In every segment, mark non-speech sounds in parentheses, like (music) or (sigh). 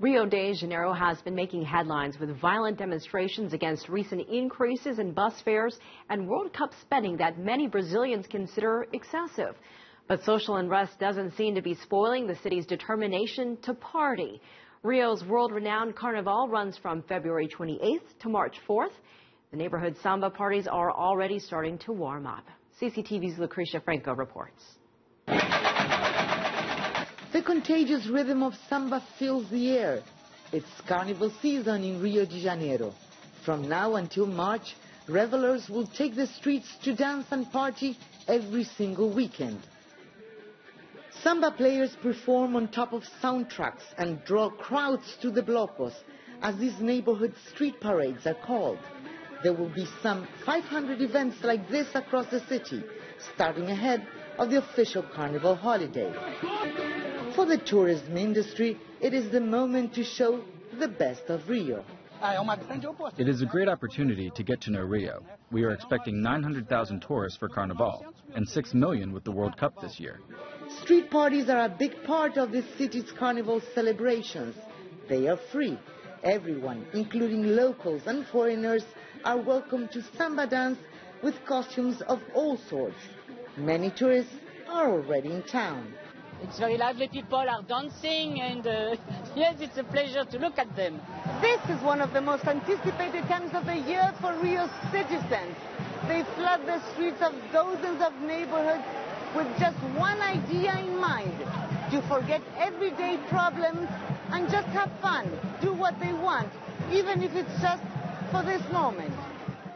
Rio de Janeiro has been making headlines with violent demonstrations against recent increases in bus fares and World Cup spending that many Brazilians consider excessive. But social unrest doesn't seem to be spoiling the city's determination to party. Rio's world-renowned Carnival runs from February 28th to March 4th. The neighborhood samba parties are already starting to warm up. CCTV's Lucrecia Franco reports. The contagious rhythm of samba fills the air. It's carnival season in Rio de Janeiro. From now until March, revelers will take the streets to dance and party every single weekend. Samba players perform on top of sound trucks and draw crowds to the blocos, as these neighborhood street parades are called. There will be some 500 events like this across the city, starting ahead of the official carnival holiday. For the tourism industry, it is the moment to show the best of Rio. It is a great opportunity to get to know Rio. We are expecting 900,000 tourists for Carnival and 6 million with the World Cup this year. Street parties are a big part of the city's carnival celebrations. They are free. Everyone, including locals and foreigners, are welcome to samba dance with costumes of all sorts. Many tourists are already in town. It's very lively. People are dancing, and uh, (laughs) yes, it's a pleasure to look at them. This is one of the most anticipated times of the year for Rio's citizens. They flood the streets of dozens of neighborhoods with just one idea in mind to forget everyday problems and just have fun, do what they want, even if it's just for this moment.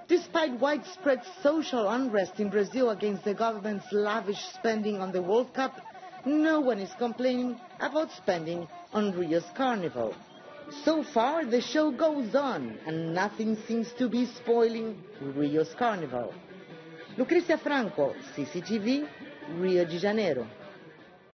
Despite widespread social unrest in Brazil against the government's lavish spending on the World Cup, no one is complaining about spending on Rio's carnival. So far, the show goes on, and nothing seems to be spoiling Rio's carnival. Lucrecia Franco, CCTV, Rio de Janeiro.